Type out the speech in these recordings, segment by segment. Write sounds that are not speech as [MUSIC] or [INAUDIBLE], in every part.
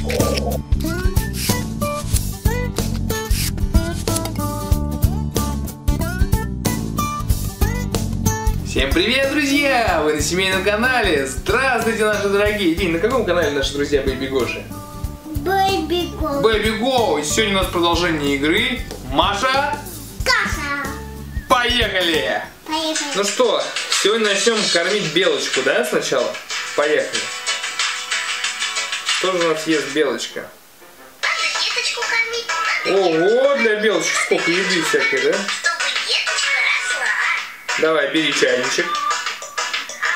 Всем привет, друзья! Вы на семейном канале. Здравствуйте, наши дорогие. Дин, на каком канале наши друзья Baby Go Show? Baby Go. Baby Go. Сегодня у нас продолжение игры. Маша, Каша. поехали! Поехали. Ну что, сегодня начнем кормить белочку, да, сначала? Поехали. Что же у нас ест белочка? Ого, для белочки сколько еды всякой, да? Чтобы деточка росла. Давай, бери чайничек.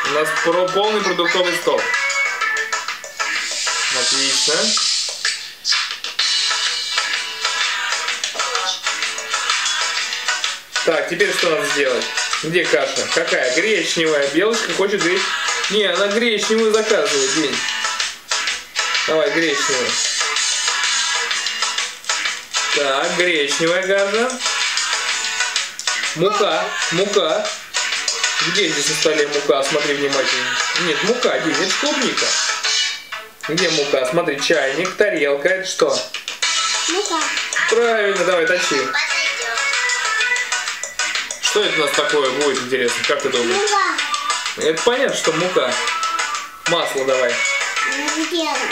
У нас про- полный продуктовый стол. Отлично. Так, теперь что надо сделать? Где каша? Какая? Гречневая. Белочка хочет греч... Не, она гречневую заказывает, День. Давай, гречневую. Так, гречневая каша. Мука, мука. Где здесь на столе мука? Смотри внимательно. Нет, мука, это ж клубника. Где мука? Смотри, чайник, тарелка, это что? Ну-ка. Правильно, давай, тащи. Подойдет. Что это у нас такое будет интересно? Как ты думаешь? Ну-ка. Это понятно, что мука. Масло давай.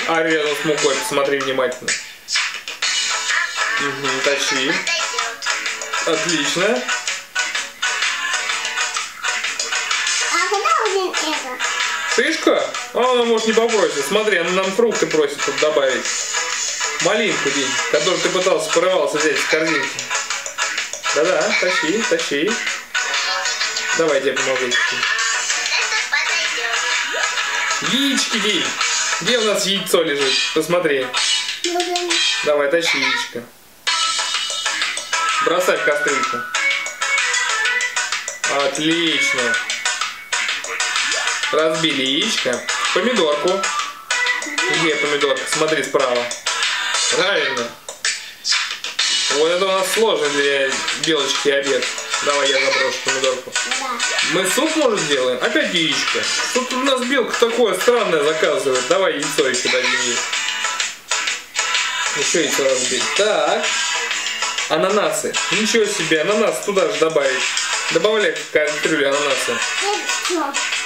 А рядом с мукой посмотри внимательно. Угу, тащи. Отлично. А куда один это? Шишка? А она может не попросит. Смотри, она нам фрукты просит тут добавить. Малинку, День, которую ты пытался, порывался взять с корзинки. Да-да, тащи, тащи. Давай, я тебе помогу. Яички, День. Где у нас яйцо лежит? Посмотри. Давай, тащи яичко. Бросай в кастрюльку. Отлично. Разбили яичко. Помидорку. Где помидорка? Смотри справа. Правильно. Вот это у нас сложный для белочки обед. Давай я заброшу помидорку. Да. Мы суп, может, сделаем? Опять яичко. Что-то у нас белка такое странное заказывает. Давай яйцо еще дадим ей. Еще яйцо разбить. Так. Ананасы. Ничего себе, ананас туда же добавить. Добавляй в кастрюлю ананасы.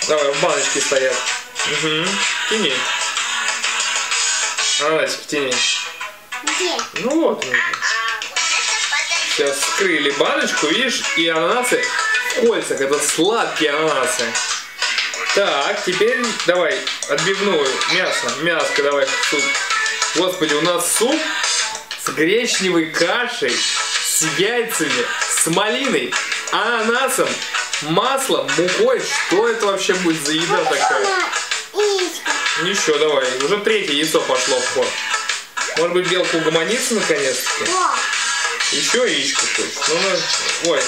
Давай, в баночке стоят. Угу. Тяни. Ананасик, тяни. Где? Ну вот. вот. Сейчас скрыли баночку, видишь, и ананасы в кольцах. Это сладкие ананасы. Так, теперь давай отбивную мясо. Мяско давай в суп. Господи, у нас суп с гречневой кашей, с яйцами, с малиной, ананасом, маслом, мукой. Что это вообще будет за еда такая? Ничего, давай. Уже третье яйцо пошло в ход. Может быть, белка угомонится наконец-таки? Еще яичко хочешь? Ну, ну, ой.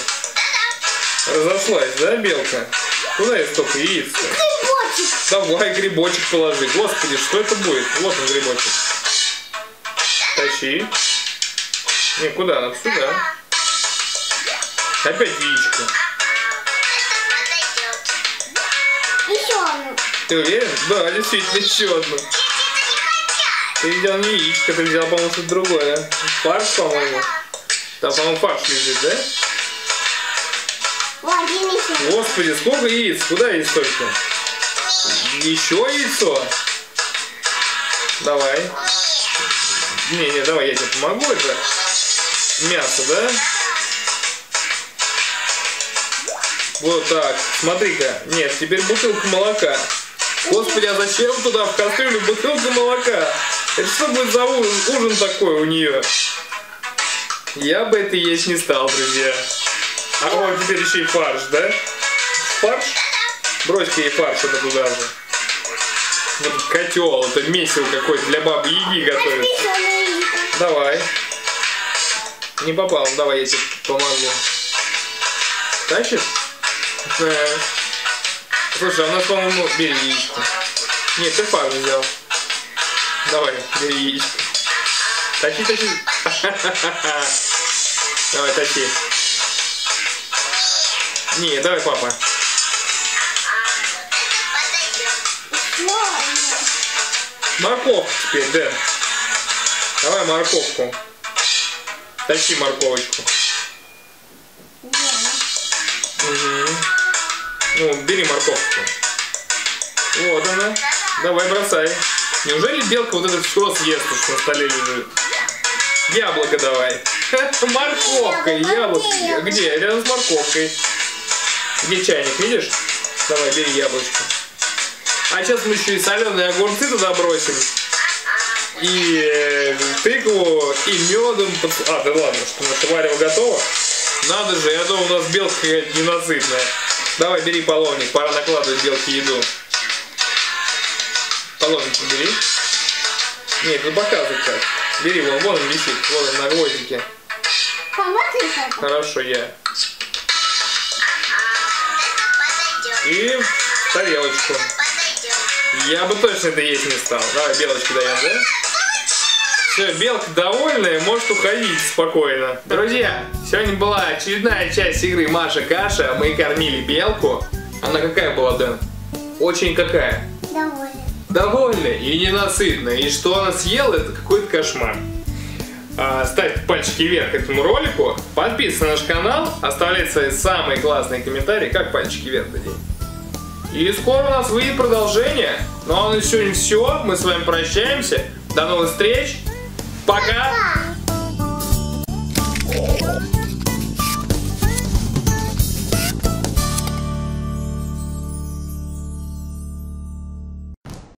Разошлась, да, белка? Куда я столько яиц -то? грибочек. Давай грибочек положи. Господи, что это будет? Вот он грибочек. Тащи. Не, куда? Надо сюда. Опять яичко. Еще одну. Ты уверен? Да, действительно, еще одну. Ты взял не яичко, ты взял, по-моему, что-то другое. Фарш, по-моему. Там, по-моему, фарш лежит, да? Господи, сколько яиц? Куда яиц столько? Еще яйцо? Давай. Не, не, давай я тебе помогу. Это мясо, да? Вот так. Смотри-ка. Нет, теперь бутылка молока. Господи, а зачем туда в кастрюлю бутылка молока? Это что будет за ужин, ужин такой у нее? Я бы это есть не стал, друзья. А вот теперь еще и фарш, да? Фарш? Брось-ка ей фарш это туда же. Вот котел, это месиво какое-то для бабы Яги готовит. Давай. Не попал, давай я тебе помогу. Тащишь? Э. Слушай, а у нас, по-моему, бери яичко. Нет, ты фарш взял. Давай, бери яичко. Тащи, тащи. [LAUGHS] Давай, тащи. Не, давай, папа. Морковка теперь, да. Давай морковку. Тащи морковочку. Угу. Ну, бери морковку. Вот она. Давай, бросай. Неужели белка вот это все съест, что на столе лежит? Яблоко давай. [LAUGHS] Морковка, яблоко. Где? Рядом с морковкой. Где чайник, видишь? Давай, бери яблочко. А сейчас мы еще и соленые огурцы туда бросим. И э, тыкву, и медом. А, да ладно, что наше варево готово. Надо же, я думал, у нас белка какая-то ненасытная. Давай, бери половник, пора накладывать белке еду. Половник бери. Нет, ну показывай как. Бери, вон, вон он висит, вон он на гвоздике. Хорошо, я. И тарелочку. Я бы точно это есть не стал. Давай, белочку даем, да? Все, белка довольная, может уходить спокойно. Друзья, сегодня была очередная часть игры Маша Каша. Мы кормили белку. Она какая была, Дэн? Очень какая? Довольна. и ненасытная. И что она съела, это какой-то кошмар. А, ставьте пальчики вверх этому ролику, подписывайтесь на наш канал, оставляйте свои самые классные комментарии, как пальчики вверх дадим. И скоро у нас выйдет продолжение. Ну а на сегодня все. Мы с вами прощаемся. До новых встреч. Пока. А.